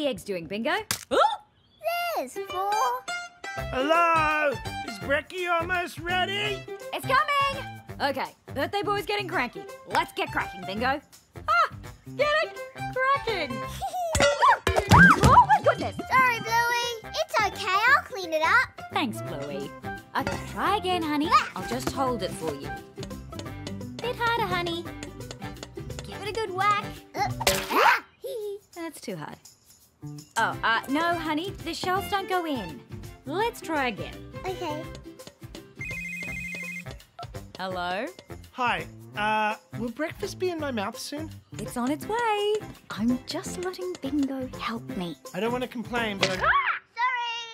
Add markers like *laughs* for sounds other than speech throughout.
the eggs doing, Bingo? There's four. Hello? Is Brecky almost ready? It's coming! Okay, birthday boy's getting cranky. Let's get cracking, Bingo. Ah! Getting cracking! *laughs* oh my goodness! Sorry, Bluey. It's okay. I'll clean it up. Thanks, Bluey. Okay, try again, honey. I'll just hold it for you. Bit harder, honey. Give it a good whack. Ah! That's too hard. Oh, uh, no, honey. The shells don't go in. Let's try again. okay. Hello? Hi. Uh, will breakfast be in my mouth soon? It's on its way. I'm just letting Bingo help me. I don't want to complain, but I... Sorry.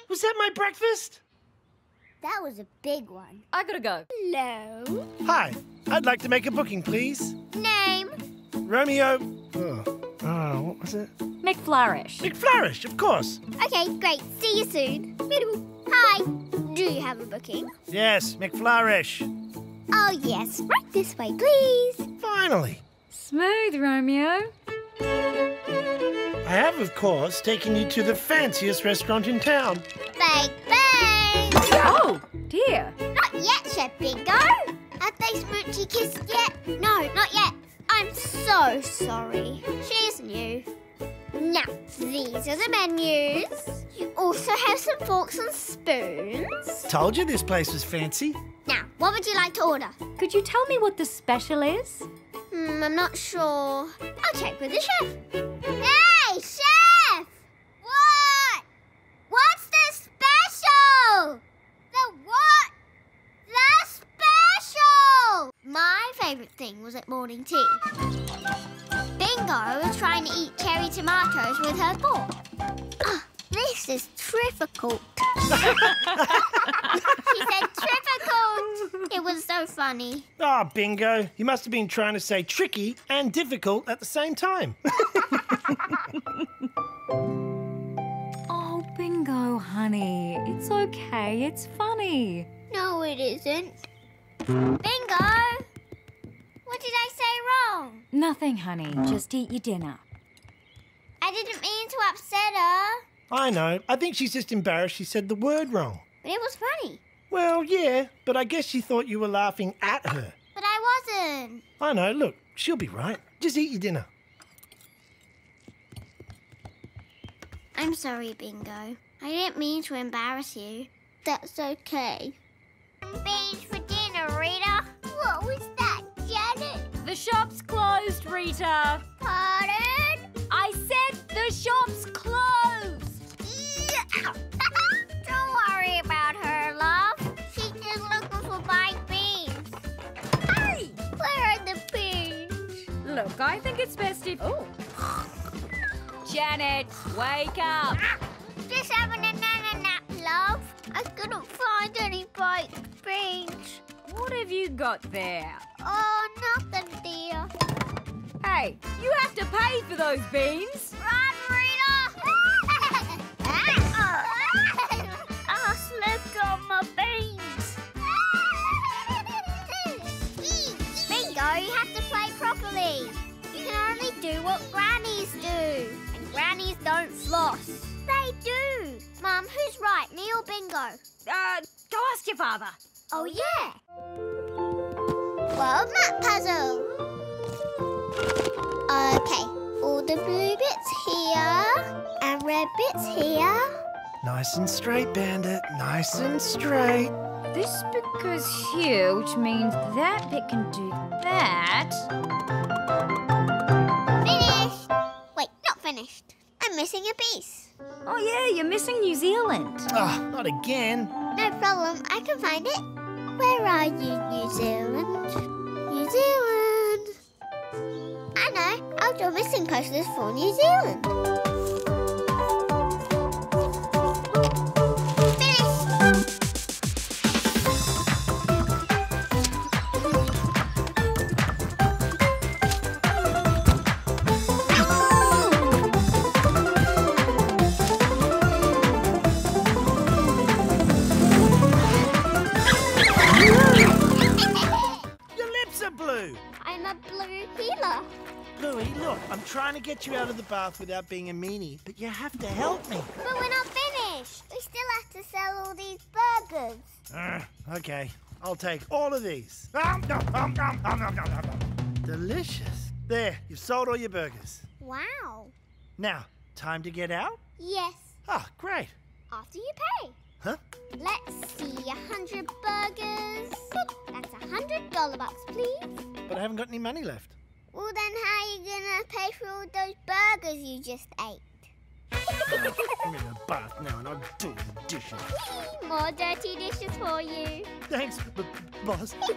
Was that my breakfast? That was a big one. I gotta go. Hello. Hi. I'd like to make a booking, please. Name? Romeo. Oh, oh what was it? McFlourish. McFlourish, of course. Okay, great. See you soon. Hi. Do you have a booking? Yes, McFlourish. Oh, yes. Right this way, please. Finally. Smooth, Romeo. I have, of course, taken you to the fanciest restaurant in town. Bang, bang. Oh, dear. Not yet, Chef Bingo. Have they smoochy kissed yet? No, not yet. I'm so sorry. She's new. Now, these are the menus. You also have some forks and spoons. Told you this place was fancy. Now, what would you like to order? Could you tell me what the special is? Hmm, I'm not sure. I'll check with the chef. Hey, chef! What? What's the special? The what? The special! My favourite thing was at morning tea. Bingo was trying to eat cherry tomatoes with her fork. Ah, this is difficult. *laughs* she said difficult. It was so funny. Ah, bingo. You must have been trying to say tricky and difficult at the same time. *laughs* Oh, Bingo, honey. It's okay. It's funny. No, it isn't. Bingo! What did I say wrong? Nothing, honey. Just eat your dinner. I didn't mean to upset her, I know. I think she's just embarrassed she said the word wrong. but it was funny. Well, yeah, but I guess she thought you were laughing at her. But I wasn't. I know. Look, she'll be right. Just eat your dinner. I'm sorry, Bingo. I didn't mean to embarrass you. That's okay. Beans for dinner, Rita. What was that, Janet? The shop's closed, Rita. Pardon? I said the shop's closed. *laughs* Don't worry about her, love. She's just looking for my beans. Hey! Where are the beans? Look, I think it's best if. Oh. *laughs* Janet, wake up. Just having a nana nap, love. I couldn't find any baked beans. What have you got there? Oh, nothing, dear. Hey, you have to pay for those beans. Run, Rita! I *laughs* slipped on my beans. Bingo, you have to play properly. You can only do what grannies do. And grannies don't floss. They do. Mum, who's right, me or Bingo? Uh, go ask your father. Oh, yeah. World map puzzle. Okay, all the blue bits here and red bits here. Nice and straight, Bandit. Nice and straight. This bit goes here, which means that bit can do that. Finished. Wait, not finished. I'm missing a piece. Oh, yeah, you're missing New Zealand. Ah, not again. No problem, I can find it. Where are you, New Zealand? New Zealand. I know, I'll draw missing posters for New Zealand. you out of the bath without being a meanie, but you have to help me. But we're not finished. We still have to sell all these burgers. Uh, okay, I'll take all of these. Um, nom, nom, nom, nom, nom, nom, nom. Delicious. There, you've sold all your burgers. Wow. Now, time to get out? Yes. Oh, great. After you pay. Huh? Let's see, a hundred burgers. That's a hundred dollar bucks, please. But I haven't got any money left. Well, then how are you gonna pay for all those burgers you just ate? I'm in the bath now and I'm doing the dishes. *laughs* More dirty dishes for you. Thanks, b- b- boss. *laughs*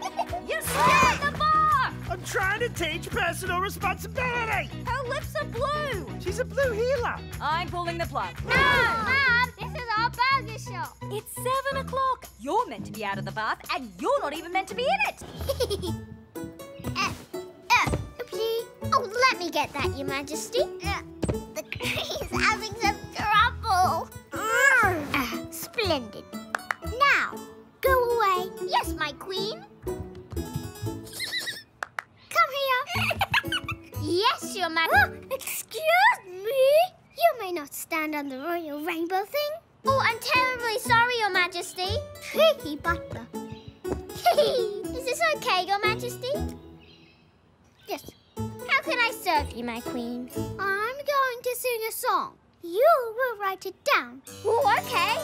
You scared the bar! I'm trying to teach personal responsibility. Her lips are blue! She's a blue heeler. I'm pulling the plug. No, Mum, this is our burger shop. It's seven o'clock. You're meant to be out of the bath, and you're not even meant to be in it. *laughs* let me get that, Your Majesty. Uh, the cree's having some trouble. Ah, splendid. Now, go away. Yes, my queen. Come here. yes, Your Majesty. excuse me. You may not stand on the royal rainbow thing. Oh, I'm terribly sorry, Your Majesty. Tricky butler. *laughs* Is this okay, Your Majesty? Yes. How can I serve you, my queen? I'm going to sing a song. You will write it down. Oh, okay.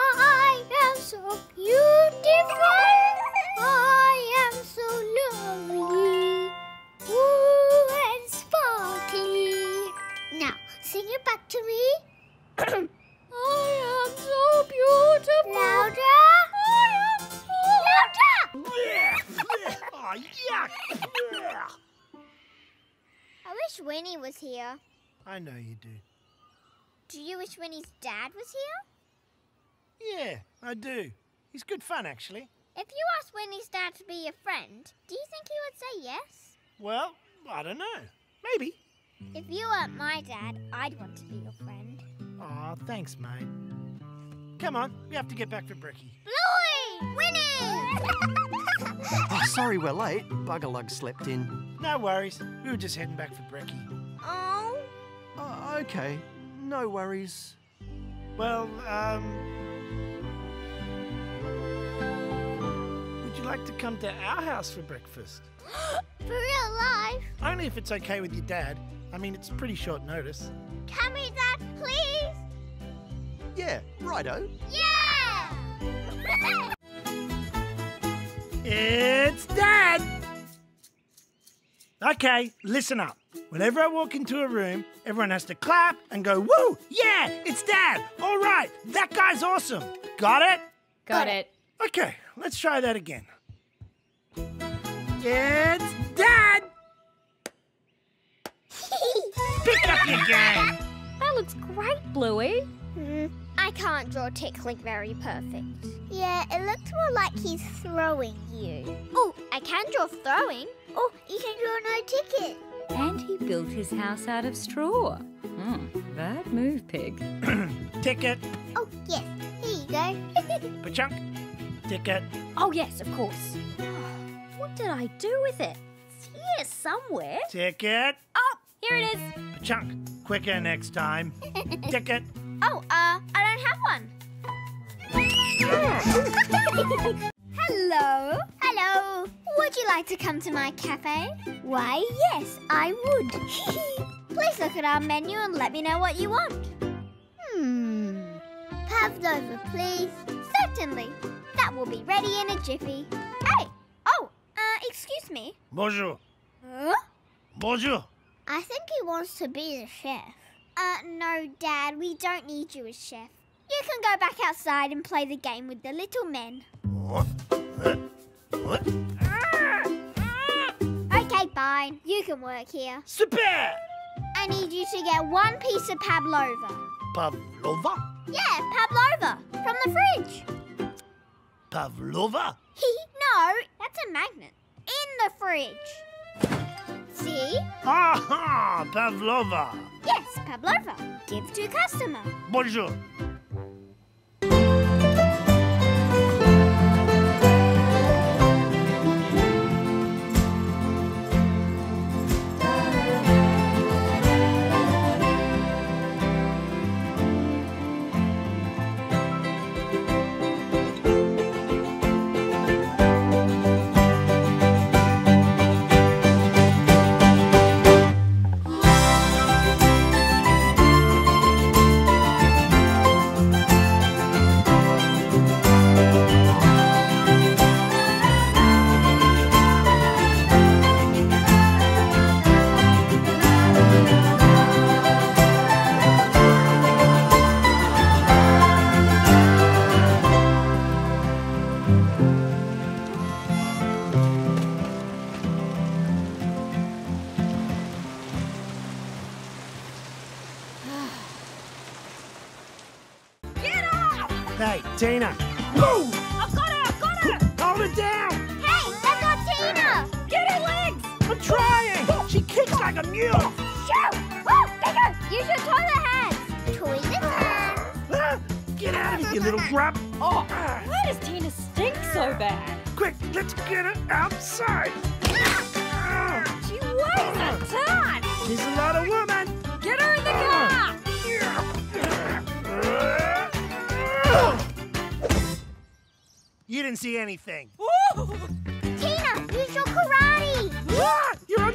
I am so beautiful. I am so lovely. Ooh, and sparkly. Now, sing it back to me. *clears throat* I am so beautiful. Louder. I am so louder. *laughs* oh, yuck. I wish Winnie was here. I know you do. Do you wish Winnie's dad was here? Yeah, I do. He's good fun, actually. If you asked Winnie's dad to be your friend, do you think he would say yes? Well, I don't know. Maybe. If you weren't my dad, I'd want to be your friend. Aw, thanks, mate. Come on, we have to get back for Bricky. Bluey! Winnie! *laughs* *laughs* Oh, sorry we're late. Bugalug slept in. No worries. We were just heading back for Bricky. oh, Oh, okay. No worries. Well, um. Would you like to come to our house for breakfast? *gasps* for real life? Only if it's okay with your dad. I mean, it's pretty short notice. Can we, Dad, please? Yeah, righto. Yeah! *laughs* It's Dad! Okay, listen up. Whenever I walk into a room, everyone has to clap and go, Woo! Yeah, it's Dad! All right, that guy's awesome. Got it? Got it. Okay, let's try that again. It's Dad! *laughs* Pick up your game! That looks great, Bluey. Hmm, I can't draw Tickling very perfect. Yeah, it looks more like he's throwing you. Oh, I can draw throwing. Oh, you can draw no ticket. And he built his house out of straw. Hmm, bad move, pig. *clears throat* Ticket, Oh, yes, here you go. *laughs* Pachunk. Ticket. Oh, yes, of course. What did I do with it? It's here somewhere. Ticket. Oh, here it is. Pachunk. Quicker next time. *laughs* Ticket. Oh, uh, I don't have one. *laughs* Hello. Hello. Would you like to come to my cafe? Why, yes, I would. *laughs* Please look at our menu and let me know what you want. Hmm. Pavlova, please. Certainly. That will be ready in a jiffy. Hey! Oh, uh, excuse me. Bonjour. Huh? Bonjour. I think he wants to be the chef. Uh, no, Dad, we don't need you as chef. You can go back outside and play the game with the little men. What? *laughs* What? Okay, fine. You can work here. Super! I need you to get one piece of pavlova. Pavlova? Yeah, pavlova. From the fridge. Pavlova? *laughs* no, that's a magnet. In the fridge. See? Aha! Pavlova. Yes, pavlova. Give to customer. Bonjour.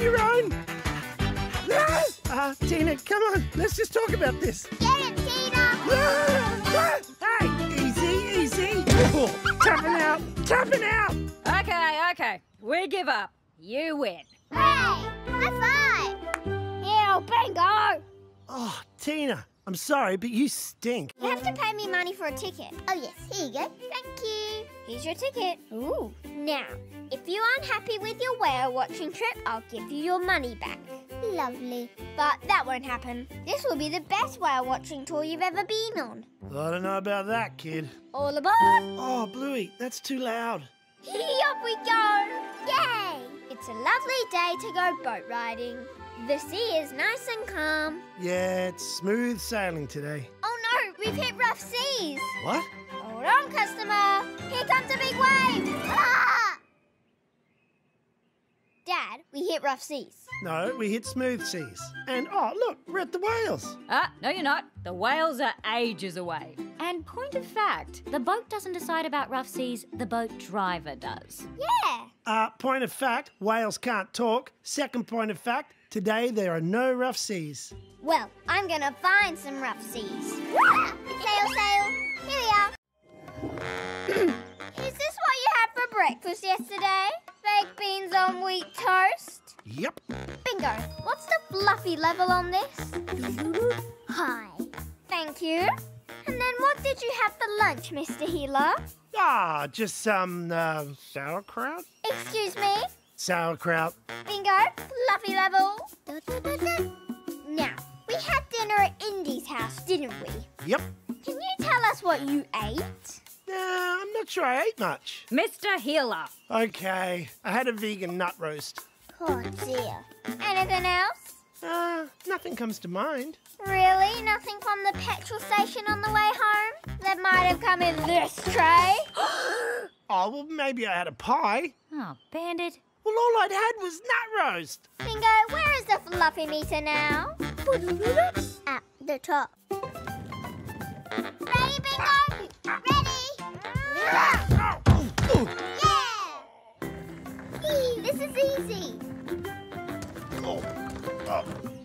Your own. Ah, uh, Tina, come on. Let's just talk about this. Get it, Tina! Ah, ah, hey, easy, easy. Oh, tapping out, tapping out. Okay, okay. We give up. You win. Hooray! High five! Yeah, bingo! Oh, Tina, I'm sorry, but you stink. You have to pay me money for a ticket. Oh, yes. Here you go. Thank you. Here's your ticket. Ooh. Now, if you aren't happy with your whale watching trip, I'll give you your money back. Lovely. But that won't happen. This will be the best whale watching tour you've ever been on. I don't know about that, kid. All aboard! Oh, Bluey, that's too loud. Up we go! Yay! It's a lovely day to go boat riding. The sea is nice and calm. Yeah, it's smooth sailing today. Oh no, we've hit rough seas. What? Hold on, customer. Here comes a big wave. Ah! Dad, we hit rough seas. No, we hit smooth seas. And oh, look, we're at the whales. Ah, no, you're not. The whales are ages away. And point of fact, the boat doesn't decide about rough seas, the boat driver does. Yeah. Uh, point of fact, whales can't talk. Second point of fact, today there are no rough seas. Well, I'm gonna find some rough seas. Sail, sail. Here we are. *coughs* Is this what you had for breakfast yesterday? Baked beans on wheat toast? Yep. Bingo. What's the fluffy level on this? *laughs* Hi. Thank you. And then what did you have for lunch, Mr. Heeler? Ah, just some uh, sauerkraut. Excuse me? Sauerkraut. Bingo. Fluffy level. Now, we had dinner at Indy's house, didn't we? Yep. Can you tell us what you ate? Nah, I'm not sure I ate much. Mr. Heeler. Okay, I had a vegan nut roast. Oh dear. Anything else? Uh, nothing comes to mind. Really? Nothing from the petrol station on the way home? That might have come in this tray? *gasps* Oh, well, maybe I had a pie. Oh, Bandit. Well, all I'd had was nut roast. Bingo, where is the fluffy meter now? At the top. Ready, Bingo? Ready? Ooh, ooh. Yeah! This is easy.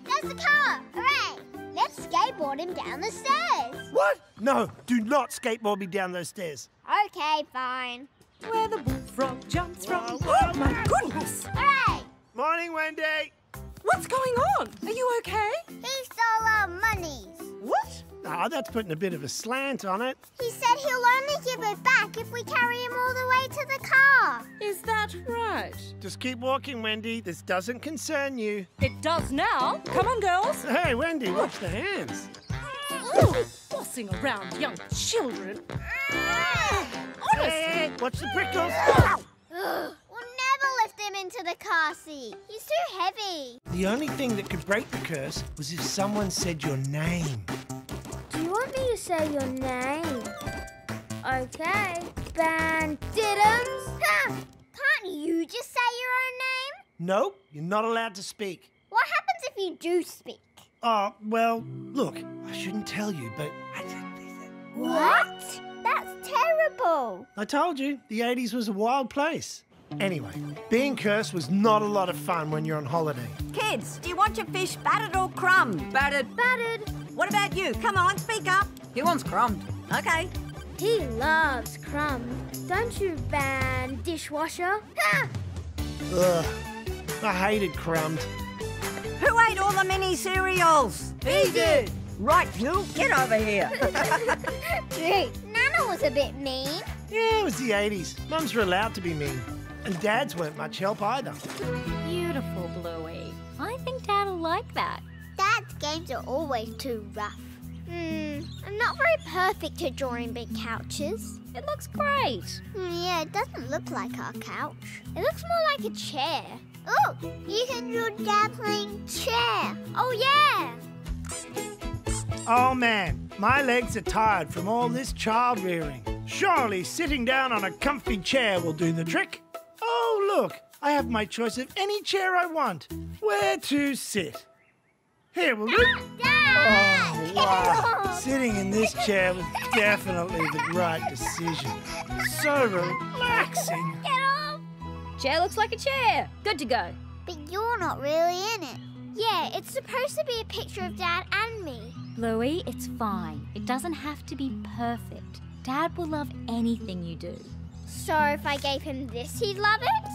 There's the car. Hooray! Let's skateboard him down the stairs. What? No, do not skateboard me down those stairs. Okay, fine. Where the bullfrog jumps from. Oh my goodness! Hooray! Morning, Wendy. What's going on? Are you okay? He stole our monies. What? Ah, that's putting a bit of a slant on it. He said he'll only give it back if we carry him all the way to the car. Is that right? Just keep walking, Wendy. This doesn't concern you. It does now. Come on, girls. Hey, Wendy, watch the hands. Ooh, bossing around young children. Hey, watch the prickles. *gasps* We'll never lift him into the car seat. He's too heavy. The only thing that could break the curse was if someone said your name. Do you want me to say your name? Okay. Banditums? Can't you just say your own name? No, you're not allowed to speak. What happens if you do speak? Oh, well, look, I shouldn't tell you, but I think. What? That's terrible. I told you, the 80s was a wild place. Anyway, being cursed was not a lot of fun when you're on holiday. Kids, do you want your fish battered or crumbed? Battered. Battered. What about you? Come on, speak up. He wants crumbed. Okay. He loves crumb. Don't you, Ban Dishwasher? Ha! Ugh, I hated crumbed. Who ate all the mini cereals? He did. Right, you. Get over here. *laughs* Gee, Nana was a bit mean. Yeah, it was the 80s. Mums were allowed to be mean. And dads weren't much help either. Beautiful, Bluey. I think Dad'll like that. Dad's games are always too rough. Hmm, I'm not very perfect at drawing big couches. It looks great. Hmm, yeah, it doesn't look like our couch. It looks more like a chair. Oh, you can draw Dad playing chair. Oh, yeah. Oh man, my legs are tired from all this child rearing. Surely sitting down on a comfy chair will do the trick. Oh, look, I have my choice of any chair I want. Where to sit? Here will do. Oh, wow. *laughs* Sitting in this chair was definitely the right decision. So relaxing. Get off! Chair looks like a chair. Good to go. But you're not really in it. Yeah, it's supposed to be a picture of Dad and me. Louie, it's fine. It doesn't have to be perfect. Dad will love anything you do. So if I gave him this, he'd love it?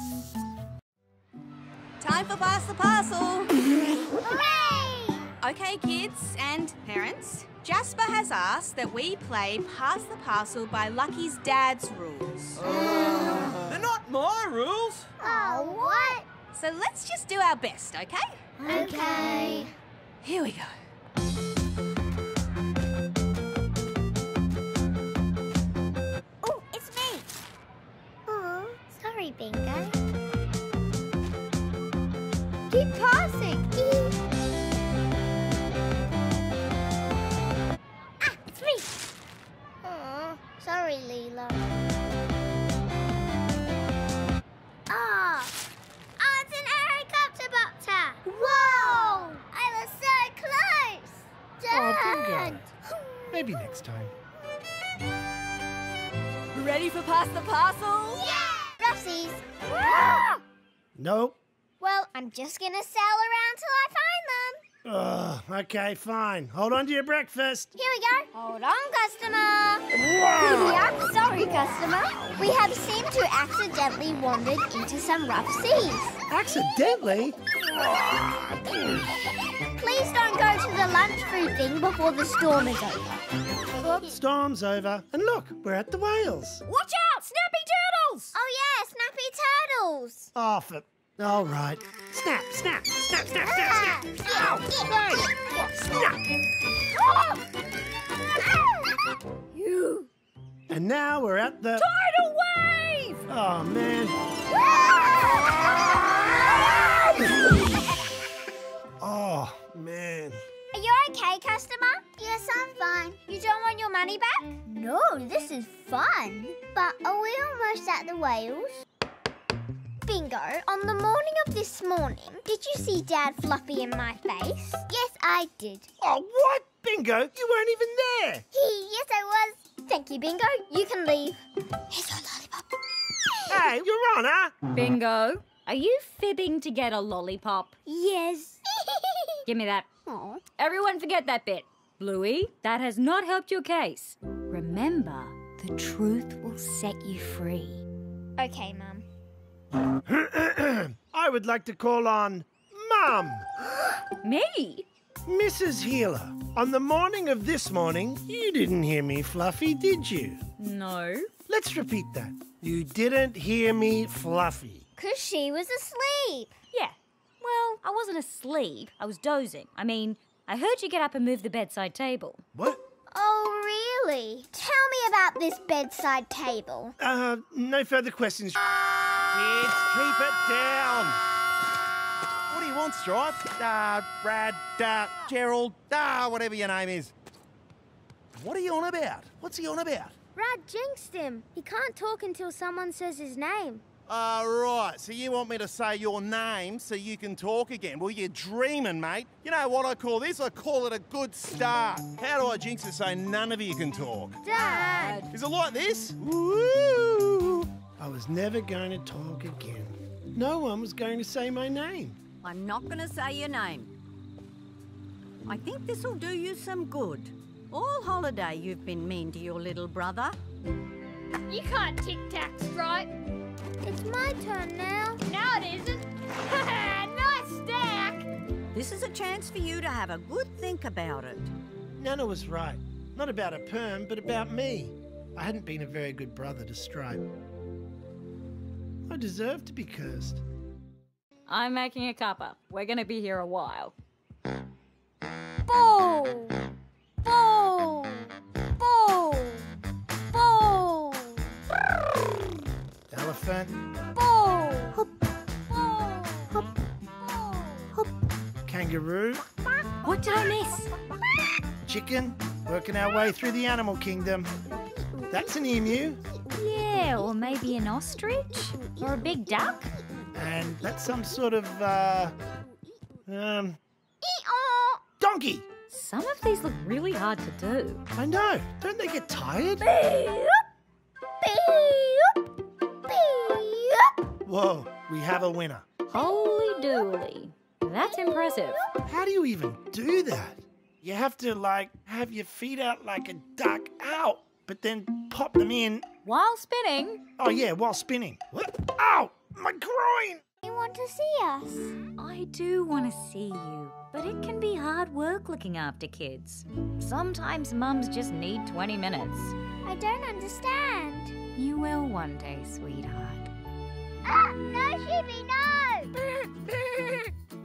Time for Pass the Parcel. Hooray! Okay, kids and parents. Jasper has asked that we play Pass the Parcel by Lucky's dad's rules. Uh, they're not my rules. Oh, what? So let's just do our best, okay? Okay. Here we go. Sorry, Bingo. Keep passing. *laughs* ah, it's me. Oh, sorry, Lila. Ah, oh, it's an helicopter Whoa! I was so close. Oh, Dad. bingo. Maybe next time. *laughs* Ready for Pass the Parcel? Nope. Well, I'm just gonna sail around till I find them. Ugh, okay, fine. Hold on to your breakfast. Here we go. Hold on, customer. Whoa! Yeah, sorry, customer. We have seemed to accidentally wandered into some rough seas. Accidentally? Please don't go to the lunch food thing before the storm is over. Oh, storm's over. And look, we're at the whales. Watch out! Snappy turtles! Oh yeah, snappy turtles. Oh, Off it. All right. Snap, snap, snap, snap, snap, snap. Ow! Hey! Snap! You. And now we're at the. Tidal wave! Oh, man. *laughs* Oh, man. Are you okay, customer? Yes, I'm fine. You don't want your money back? No, this is fun. But are we almost at the whales? Bingo, on the morning of this morning, did you see Dad Fluffy in my face? Yes, I did. Oh, what? Bingo, you weren't even there. yes, I was. Thank you, Bingo. You can leave. Here's your lollipop. Hey, Your Honour. Bingo, are you fibbing to get a lollipop? Yes. *laughs* Give me that. Aw. Everyone forget that bit. Bluey, that has not helped your case. Remember, the truth will set you free. Okay, Mum. *clears throat* I would like to call on Mum. Me? Mrs. Heeler, on the morning of this morning, you didn't hear me, Fluffy, did you? No. Let's repeat that. You didn't hear me, Fluffy. Because she was asleep. Yeah. Well, I wasn't asleep. I was dozing. I mean, I heard you get up and move the bedside table. What? Oh, really? Tell me about this bedside table. Uh, no further questions. Kids, keep it down. What do you want, Stripe? Uh, Brad, uh, Gerald, uh, whatever your name is. What are you on about? What's he on about? Brad jinxed him. He can't talk until someone says his name. Uh, right, so you want me to say your name so you can talk again? Well, you're dreaming, mate. You know what I call this? I call it a good start. How do I jinx it so none of you can talk? Dad! Is it like this? Woo! I was never going to talk again. No one was going to say my name. I'm not going to say your name. I think this'll do you some good. All holiday you've been mean to your little brother. You can't tic-tac, Stripe. It's my turn now. No, it isn't. *laughs* nice stack. This is a chance for you to have a good think about it. Nana was right. Not about a perm, but about me. I hadn't been a very good brother to Stripe. I deserve to be cursed. I'm making a cuppa. We're gonna be here a while. Boo! Boo! Elephant. Ball. Hop. Ball. Hop. Ball. Kangaroo. What did I miss? Chicken. Working our way through the animal kingdom. That's an emu. Yeah, or maybe an ostrich? Or a big duck? And that's some sort of, uh. Um. Ee-aw. Donkey! Some of these look really hard to do. I know. Don't they get tired? Beep. Beep. Whoa, we have a winner. Holy dooly. That's impressive. How do you even do that? You have to, like, have your feet out like a duck out, but then pop them in. While spinning, Oh, yeah, while spinning. What? Ow! My groin! You want to see us? I do want to see you, but it can be hard work looking after kids. Sometimes mums just need 20 minutes. I don't understand. You will one day, sweetheart. Ah, no, Sheepy, no!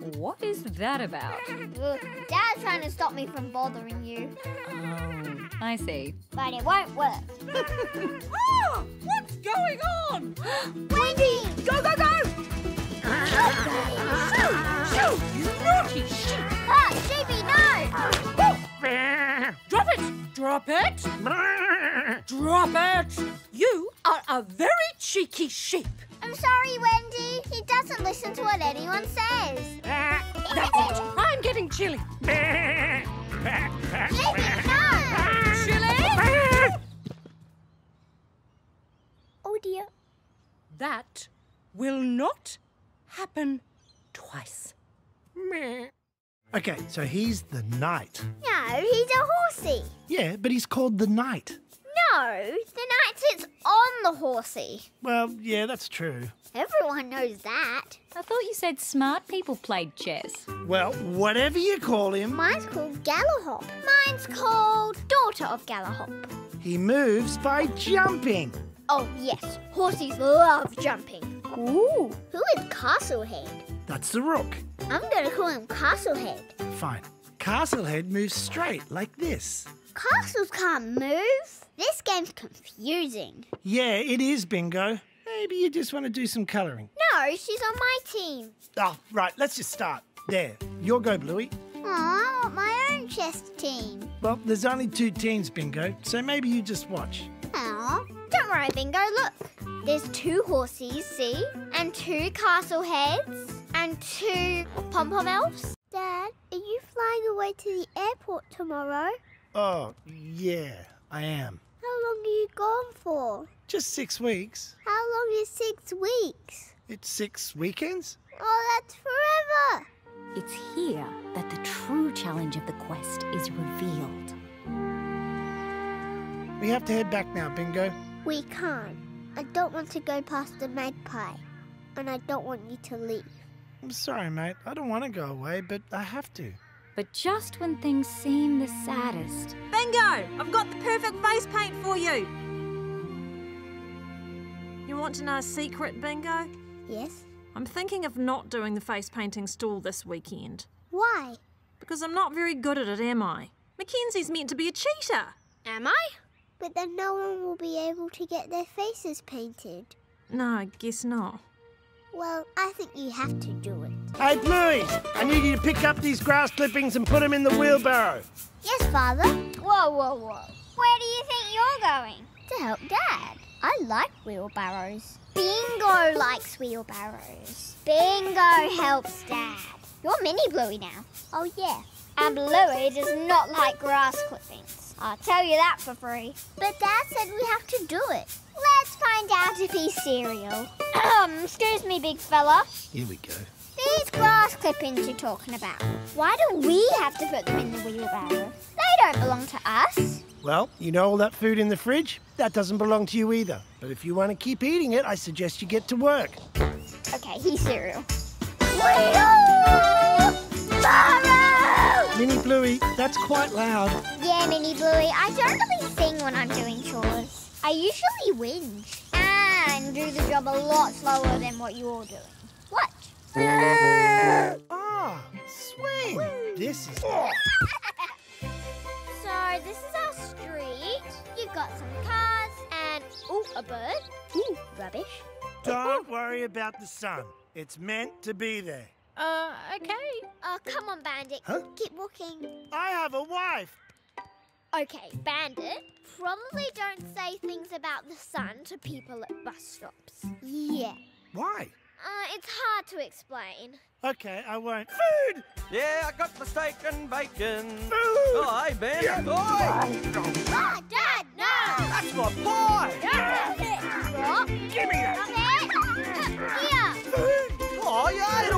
*laughs* What is that about? Ugh, Dad's trying to stop me from bothering you, Oh, I see. but it won't work. *laughs* Ah! What's going on? *gasps* Wendy! Go, go, go! *laughs* Shoo! You naughty sheep! Ah, Sheepy, no! Drop it! Drop it! You are a very cheeky sheep. I'm sorry, Wendy. He doesn't listen to what anyone says. That's *laughs* it. I'm getting Chilli. Sheepy, no! Chilli? *laughs* Oh dear. That will not happen twice. Okay, so he's the knight. No, he's a horsey. Yeah, but he's called the knight. No, the knight sits on the horsey. Well, yeah, that's true. Everyone knows that. I thought you said smart people played chess. Well, whatever you call him, Mine's called Galahop. Mine's called Daughter of Galahop. he moves by jumping. Oh, yes, horses love jumping. Ooh, who is Castlehead? That's the rook. I'm gonna call him Castlehead. Fine. Castlehead moves straight like this. Castles can't move. This game's confusing. Yeah, it is bingo. Maybe you just want to do some colouring. No, she's on my team. Oh, right, let's just start. There, you'll go, Bluey. Aw, I want my own chess team. Well, there's only two teams, bingo, so maybe you just watch. Aw, don't worry, Bingo. Look, there's two horses, see? And two castle heads. And two pom pom elves. Dad, are you flying away to the airport tomorrow? Oh, yeah, I am. How long are you gone for? Just six weeks. How long is six weeks? It's six weekends? Oh, that's forever. It's here that the true challenge of the quest is revealed. We have to head back now, bingo. We can't. I don't want to go past the magpie. And I don't want you to leave. I'm sorry, mate. I don't want to go away, but I have to. But just when things seem the saddest, Bingo! I've got the perfect face paint for you. You want to know a secret, Bingo? Yes? I'm thinking of not doing the face painting stall this weekend. Why? Because I'm not very good at it, am I? Mackenzie's meant to be a cheetah. Am I? But then no one will be able to get their faces painted. No, I guess not. Well, I think you have to do it. Hey, Bluey, I need you to pick up these grass clippings and put them in the wheelbarrow. Yes, Father. Whoa, whoa, whoa. Where do you think you're going? To help Dad. I like wheelbarrows. Bingo likes wheelbarrows. Bingo helps Dad. You're mini Bluey now. Oh, yeah. And Bluey does not like grass clippings. I'll tell you that for free. But Dad said we have to do it. Let's find out if he's cereal. Um, excuse me, big fella. Here we go. These grass clippings you're talking about. Why do we have to put them in the wheelbarrow? They don't belong to us. Well, you know all that food in the fridge? That doesn't belong to you either. But if you want to keep eating it, I suggest you get to work. Okay, he's cereal. Wheel! Mini Bluey, that's quite loud. Yeah, Mini Bluey, I don't really sing when I'm doing chores. I usually whinge and do the job a lot slower than what you're doing. What? Ah, swing. This is. *laughs* So this is our street. You've got some cars and ooh, a bird. Ooh, rubbish. Don't worry about the sun. It's meant to be there. Uh, okay. Oh, come on, Bandit. Huh? Keep walking. I have a wife. Okay, Bandit. Probably don't say things about the sun to people at bus stops. Yeah. Why? Uh, it's hard to explain. Okay, I won't. Food! Yeah, I got the steak and bacon. Food! Oh, hey, Ben. Yeah. Oi! Oh, Dad, no! That's my pie! Stop it! Stop! Give me that! Here! Food! Oh, you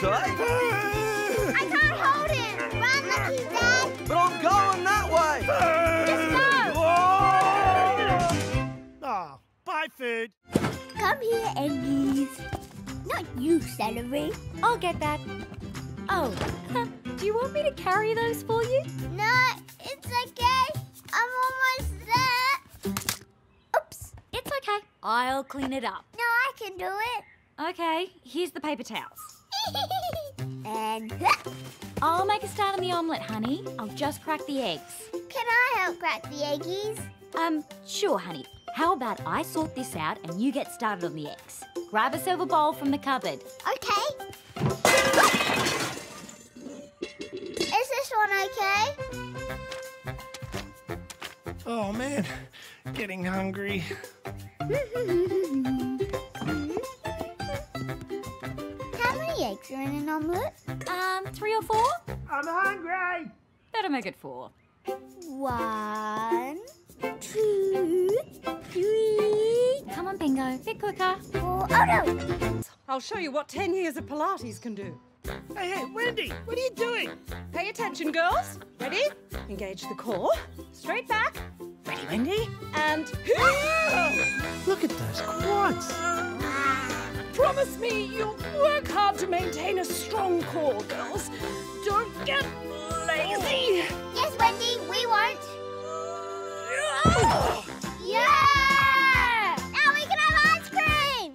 Yeah, I'll say. Food! I can't hold him. Run, Lucky's dad. But I'm going that way. Just go. Oh, bye, food. Come here, Andes. Not you, Celery. I'll get that. Oh, *laughs* do you want me to carry those for you? No, it's okay. I'm almost there. Oops. It's okay. I'll clean it up. No, I can do it. Okay, here's the paper towels. *laughs* and *laughs* I'll make a start on the omelette, honey. I'll just crack the eggs. can I help crack the eggies? Um, sure, honey. How about I sort this out and you get started on the eggs? Grab a silver bowl from the cupboard. Okay. Is this one okay? Oh, man. Getting hungry. *laughs* in an omelette? Um, three or four? I'm hungry. Better make it four. One, two, three, Come on, Bingo. Bit quicker. four. Oh no! I'll show you what 10 years of Pilates can do. Hey, hey, Wendy, what are you doing? Pay attention, girls. Ready? Engage the core. Straight back. Ready, Wendy? And. Look at those quads. Promise me you'll work hard to maintain a strong core, girls. Don't get lazy. Yes, Wendy, we won't. *gasps* Yeah! Now we can have ice cream!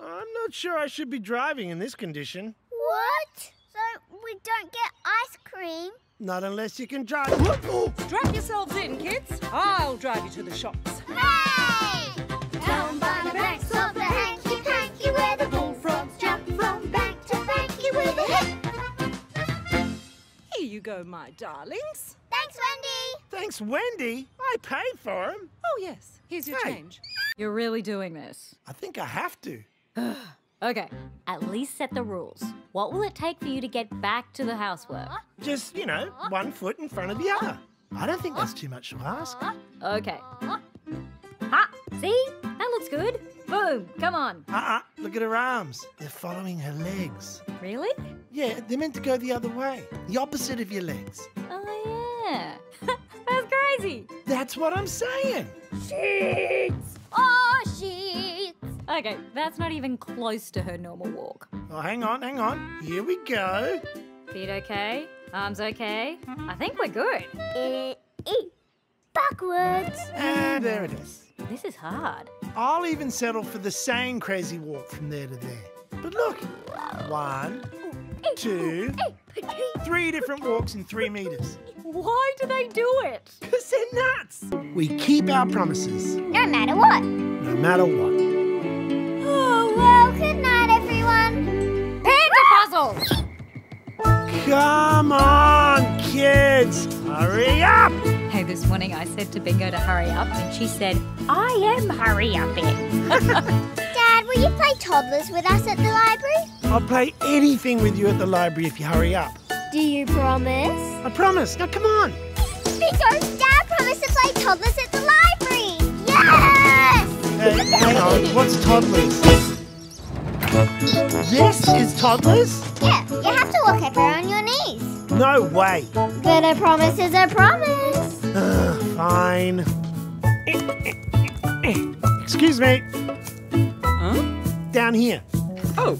I'm not sure I should be driving in this condition. What? So we don't get ice cream? Not unless you can drive. Strap yourselves in, kids. I'll drive you to the shops. Hey! Down by the banks of the hanky panky where the bullfrogs jump from bank to banky with a hip. Here you go, my darlings. Thanks, Wendy! thanks, Wendy. I paid for him. Oh, yes. Here's your Hey. change. You're really doing this. I think I have to. *sighs* Okay, at least set the rules. What will it take for you to get back to the housework? Just, you know, one foot in front of the other. I don't think that's too much to ask. Okay. Ha! See? That looks good. Boom! Come on. Uh-uh, look at her arms. They're following her legs. Really? Yeah, they're meant to go the other way. The opposite of your legs. Oh, yeah. *laughs* That's crazy. That's what I'm saying. Sheets! Oh, sheets! Okay, that's not even close to her normal walk. Oh, hang on, hang on. Here we go. Feet okay? Arms okay? I think we're good. Eh, eh. Backwards. And there it is. This is hard. I'll even settle for the same crazy walk from there to there. But look, one, two, three different walks in three meters. Why do they do it? Because they're nuts. We keep our promises, No matter what. no matter what. Oh, well, good night, everyone. Panda puzzle! Come on, kids. Hurry up. Hey, this morning I said to Bingo to hurry up, and she said, I am hurry upping. *laughs* *laughs* Dad, will you play toddlers with us at the library? I'll play anything with you at the library if you hurry up. Do you promise? I promise. Now, come on. Bingo, Dad promised to play toddlers at the library. Yes! Hey, hang on. What's toddlers? This is toddlers? Yeah, you have to walk everywhere on your knees. No way. But a promise is a promise. Ugh, fine. Excuse me. Huh? Down here. Oh.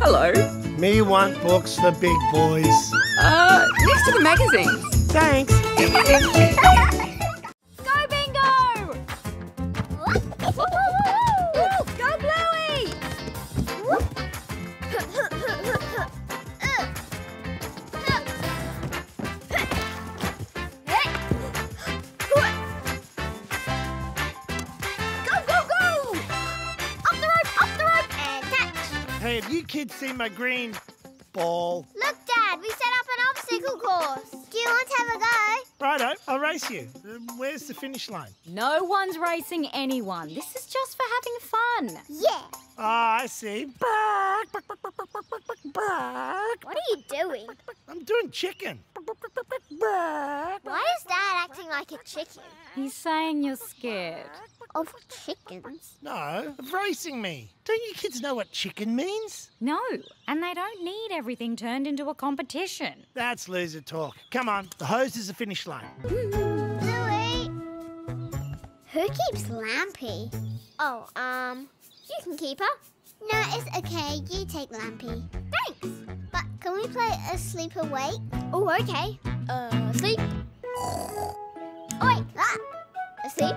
Hello. Me want books for big boys. Uh, next to the magazines. Thanks. *laughs* I'm a green ball. Look, Dad, we set up an obstacle course. Do you want to have a go? Righto, I'll race you. Um, where's the finish line? No one's racing anyone. This is just for having fun. Yeah. Ah, oh, I see. Bark, bark, bark, bark, bark, bark, bark. What are you doing? I'm doing chicken. Why is Dad acting like a chicken? He's saying you're scared. Of chickens? No, of racing me. Don't you kids know what chicken means? No, and they don't need everything turned into a competition. That's loser talk. Come on, the hose is the finish line. Louie! Who keeps Lampy? Oh, um, you can keep her. No, it's okay. You take Lampy. Thanks. But can we play a sleep awake? Oh, okay. Uh, sleep. Awake. Ah. Asleep.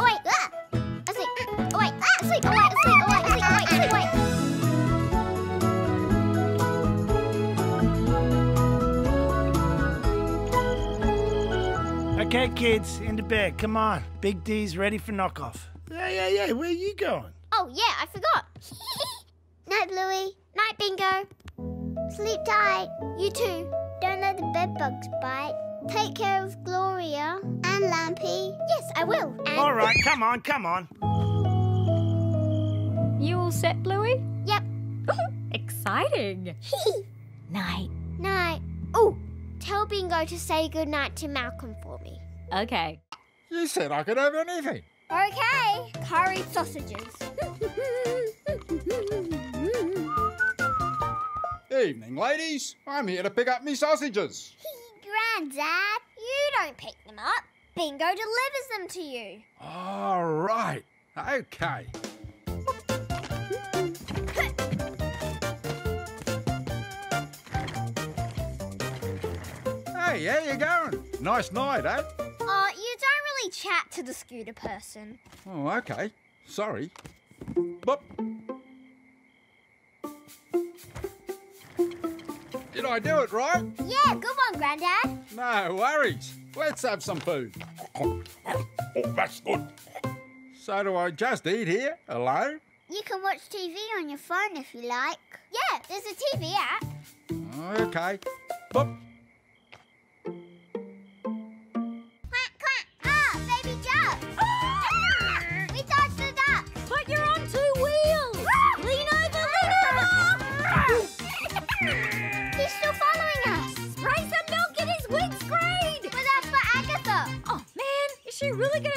Awake. Ah. Asleep. Awake. Ah. Asleep. Awake. Asleep. Awake. Asleep. Awake. Asleep. Awake. Okay, kids, into bed. Come on. Big D's ready for knockoff. Yeah, yeah, yeah. Where are you going? Oh, yeah, I forgot. *laughs* Night, Bluey. Night, Bingo. Sleep tight. You too. Don't let the bed bugs bite. Take care of Gloria and Lampy. Yes, I will. And All right, come on, come on. You all set, Bluey? Yep. *laughs* Exciting. *laughs* Night. Night. Oh, tell Bingo to say goodnight to Malcolm for me. Okay. You said I could have anything. Okay. Curry sausages. *laughs* Evening, ladies. I'm here to pick up me sausages. *laughs* Granddad, you don't pick them up. Bingo delivers them to you. All right. Okay. Hey, how you going? Nice night, eh? Oh, you don't really chat to the scooter person. Oh, okay. Sorry. Boop. Did I do it right? Yeah, good one, Granddad. No worries. Let's have some food. Oh, that's good. So do I just eat here alone? You can watch TV on your phone if you like. Yeah, there's a TV app. Oh, okay. Boop.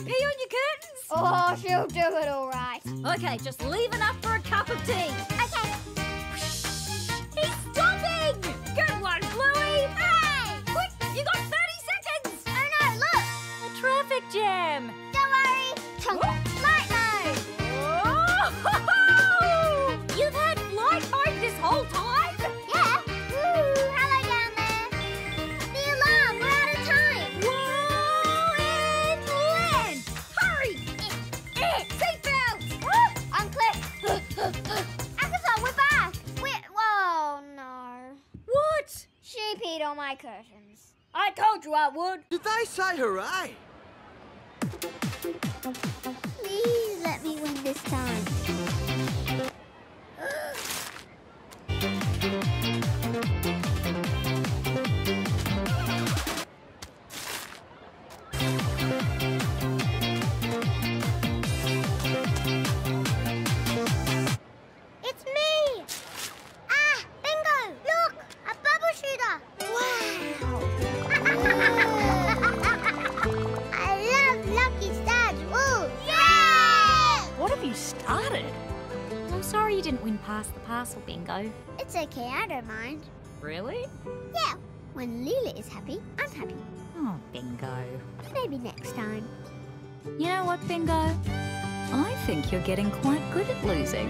Pee on your curtains? Oh, she'll do it all right. Okay, just leave enough for a cup of tea. Okay. Peed on my curtains. I told you I would. Did they say hooray? Please let me win this time. Really? Yeah, when Lila is happy, I'm happy. Oh, bingo. Maybe next time. You know what, bingo? I think you're getting quite good at losing.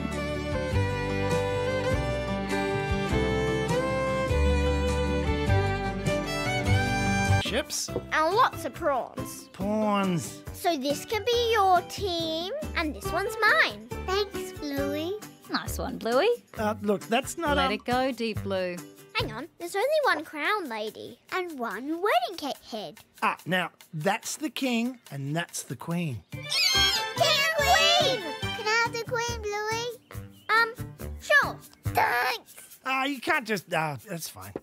Chips? And lots of prawns. Pawns. So this can be your team, and this one's mine. Thanks, Bluey. Nice one, Bluey. Uh, look, that's not Let a... it go, Deep Blue. Hang on, there's only one crown lady and one wedding cake head. Ah, now, that's the king and that's the queen. King and Queen! Can I have the Queen, Bluey? Um, sure. Thanks. Ah, uh, you can't just. Ah, that's fine.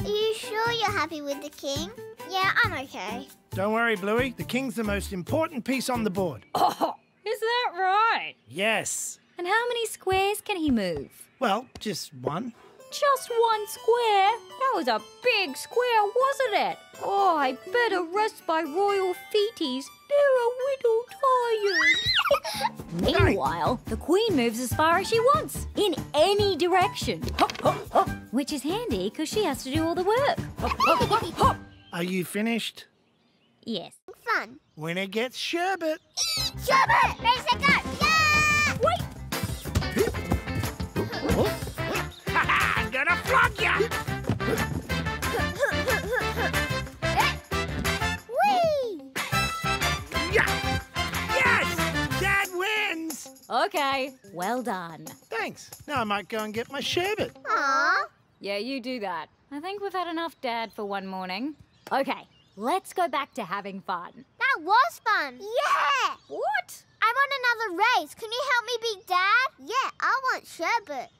Are you sure you're happy with the king? Yeah, I'm okay. Don't worry, Bluey. The king's the most important piece on the board. *laughs* Oh, is that right? Yes. And how many squares can he move? Well, just one. Just one square? That was a big square, wasn't it? Oh, I better rest my royal feeties. They're a little tired. *laughs* Meanwhile, the queen moves as far as she wants, in any direction. Hop, hop, hop. Which is handy because she has to do all the work. Are you finished? Yes. Fun. Winner gets sherbet. Sherbet! Ready, set, go! Yeah! Wait. I'm gonna flog ya! Yeah! Yes! Dad wins! Okay, well done. Thanks. Now I might go and get my sherbet. Aww. Yeah, you do that. I think we've had enough dad for one morning. Okay, let's go back to having fun. That was fun. Yeah! What? I want another race. Can you help me beat Dad? Yeah, I want sherbet. *sighs*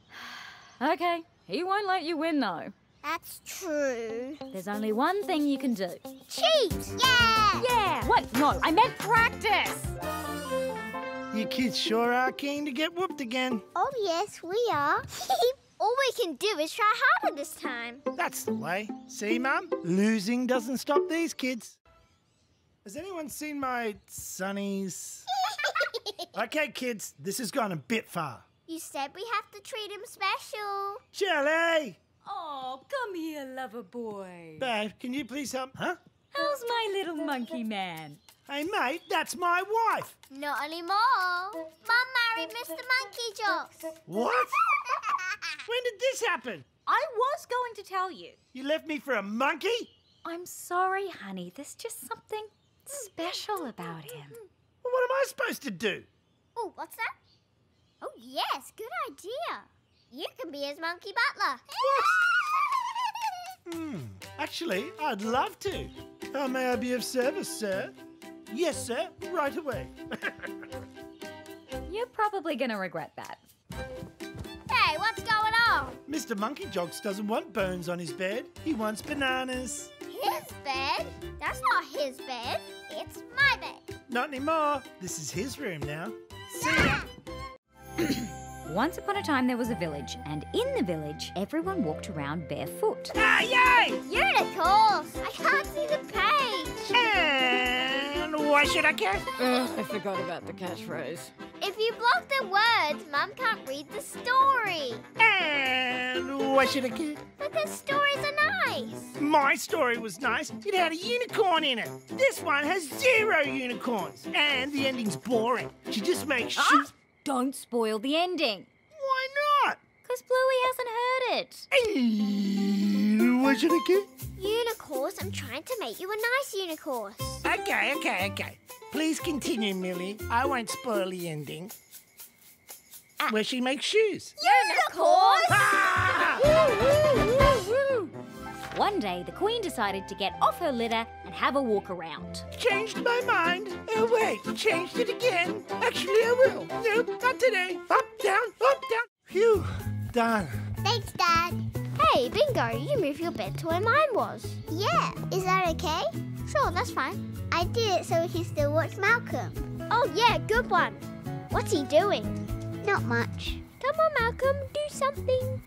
Okay, he won't let you win though. That's true. There's only one thing you can do. Cheat! Yeah! Yeah! Wait, no, I meant practice! You kids sure are keen to get whooped again. Oh, yes, we are. *laughs* All we can do is try harder this time. That's the way. See, Mum? Losing doesn't stop these kids. Has anyone seen my sunnies? *laughs* okay, kids, this has gone a bit far. You said we have to treat him special. Jelly! Oh, come here, lover boy. Babe, can you please help? Huh? How's my little monkey man? Hey, mate, that's my wife. Not anymore. Mum married Mr. Monkey Jocks. What? *laughs* when did this happen? I was going to tell you. You left me for a monkey? I'm sorry, honey. There's just something special about him. Well, what am I supposed to do? Oh, what's that? Oh, yes, good idea. You can be his monkey butler. Hmm. Actually, I'd love to. How may I be of service, sir? Yes, sir. Right away. *laughs* You're probably going to regret that. hey, what's going on? Mr. Monkey Jocks doesn't want bones on his bed. He wants bananas. His bed? That's not his bed. It's my bed. Not anymore. This is his room now. See ya. *coughs* Once upon a time, there was a village, and in the village, everyone walked around barefoot. Ah, yay! Unicorns! I can't see the page. And why should I care? Ugh, I forgot about the catchphrase. If you block the words, Mum can't read the story. And why should I care? Because stories are nice. My story was nice. It had a unicorn in it. This one has zero unicorns. And the ending's boring. She just makes Ah! Shoes. Don't spoil the ending, Why not? because Bluey hasn't heard it. And why should I care? Unicorns, I'm trying to make you a nice unicorn. Okay, okay, okay. Please continue, Millie. I won't spoil the ending. Where she makes shoes. Unicorns? Ah! One day, the Queen decided to get off her litter and have a walk around. Changed my mind. Oh, wait, changed it again. Actually, I will. Nope, not today. Up, down, up, down. Phew, done. Thanks, Dad. Hey, Bingo, you moved your bed to where mine was. Yeah, is that okay? Sure, that's fine. I did it so we can still watch Malcolm. Oh, yeah, good one. What's he doing? Not much. Come on, Malcolm, do something.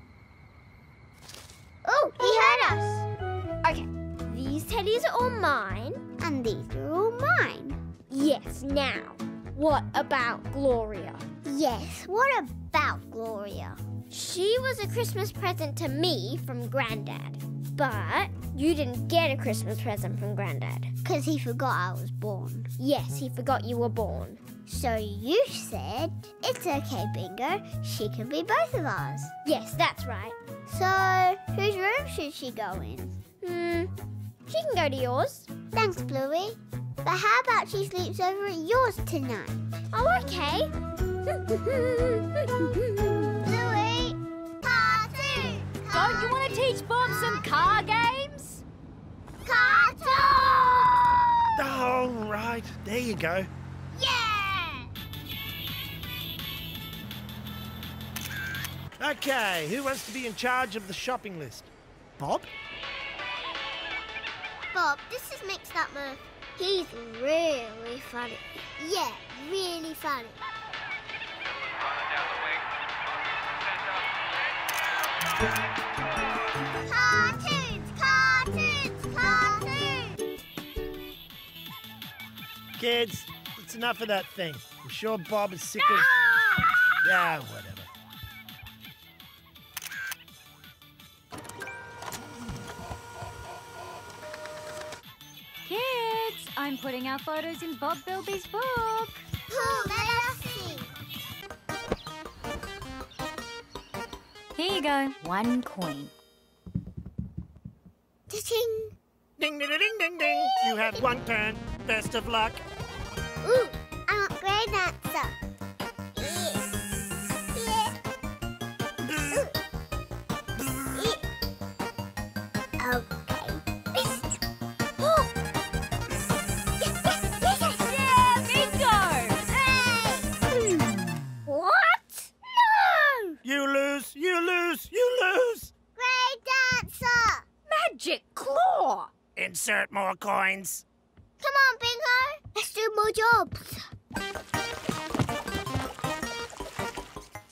Oh, he heard us. Okay, these teddies are all mine. And these are all mine. Yes, now, what about Gloria? Yes, what about Gloria? She was a Christmas present to me from Grandad. But you didn't get a Christmas present from Grandad. Because he forgot I was born. Yes, he forgot you were born. So you said, it's okay, Bingo. She can be both of ours. Yes, that's right. So, whose room should she go in? Hmm, she can go to yours. Thanks, Bluey. But how about she sleeps over at yours tonight? Oh, okay. *laughs* Bluey, cartoon. Don't you want to teach Bob some car games? Cartoon! All right, there you go. Okay, who wants to be in charge of the shopping list? Bob? Bob, this is mixed up, Murph. He's really funny. Yeah, really funny. Cartoons, cartoons, cartoons. Kids, it's enough of that thing. I'm sure Bob is sick of. Yeah, whatever. Kids, I'm putting our photos in Bob Bilby's book. Cool, let us see. Here you go. One coin. Ding, ding, ding, ding, ding. You had one turn. Best of luck. Ooh, more coins. Come on, Bingo. Let's do more jobs.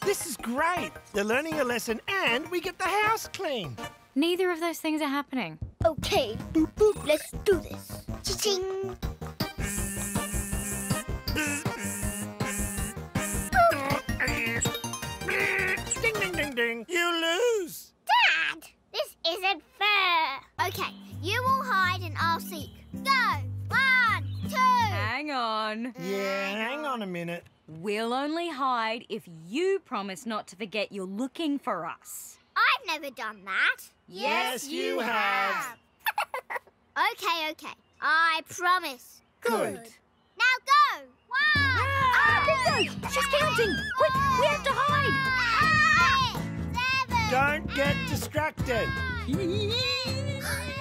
This is great. They're learning a lesson and we get the house clean. Neither of those things are happening. Okay, boop boop, let's do this. Cha-ching! On. Yeah, hang on a minute. We'll only hide if you promise not to forget you're looking for us. I've never done that. Yes, you have. *laughs* okay, okay. I promise. Good. Now go! One! Ah, Bingo! She's counting! Quick, we have to hide! Eight, seven, Don't get distracted. *laughs*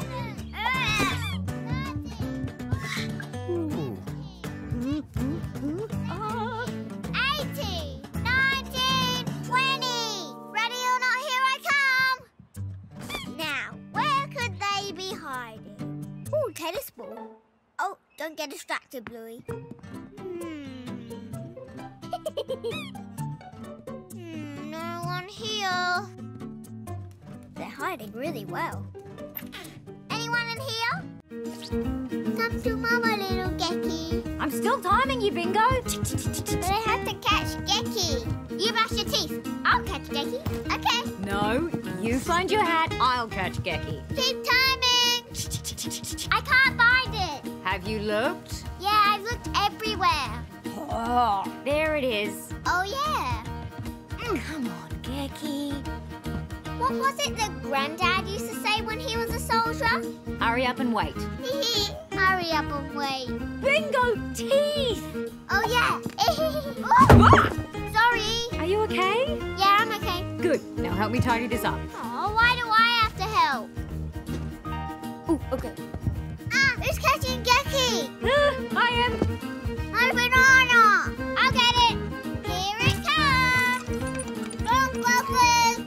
Oh. Oh, don't get distracted, Bluey. Hmm. *laughs* Hmm, no one here. They're hiding really well. Anyone in here? Come to Mama, little Gecky. I'm still timing you, Bingo! But I have to catch Gecky. You brush your teeth. I'll catch Gecky. Okay. No, you find your hat, I'll catch Gecky. Keep timing. I can't find it. Have you looked? Yeah, I've looked everywhere. Oh, there it is. Oh, yeah. Mm, come on, Gecky. What was it that Granddad used to say when he was a soldier? Hurry up and wait. *laughs* Hurry up and wait. Bingo teeth! Oh, yeah. *laughs* oh, sorry. Are you okay? Yeah, I'm okay. Good. Now help me tidy this up. Oh, why do I have to help? Oh, okay. Who's catching? Ah, I am. My banana! I'll get it! Here it comes! Wrong bubbles!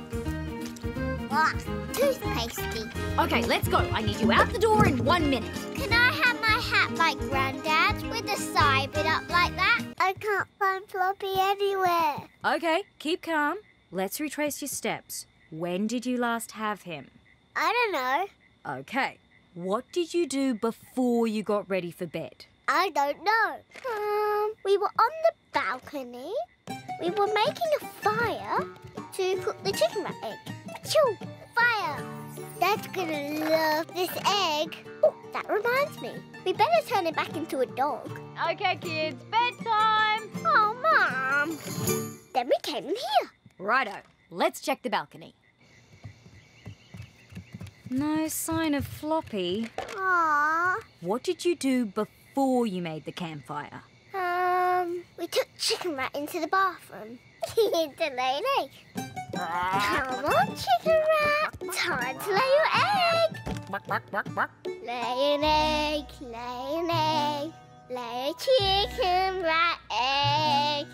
Ah, toothpastey. Okay, let's go. I need you out the door in one minute. Can I have my hat like Granddad's with the side bit up like that? I can't find Floppy anywhere. Okay, keep calm. Let's retrace your steps. When did you last have him? I don't know. Okay. What did you do before you got ready for bed? I don't know. Um, we were on the balcony. We were making a fire to cook the chicken rat egg. Achoo! Fire! Dad's gonna love this egg. Oh, that reminds me. We better turn it back into a dog. Okay, kids, bedtime. Oh, Mom! Then we came in here. Righto. Let's check the balcony. No sign of Floppy. Aww. What did you do before you made the campfire? Um, we took chicken rat into the bathroom. *laughs* lay an egg. Come on, chicken rat. Time to lay your egg. Lay an egg, lay an egg, lay a chicken rat egg.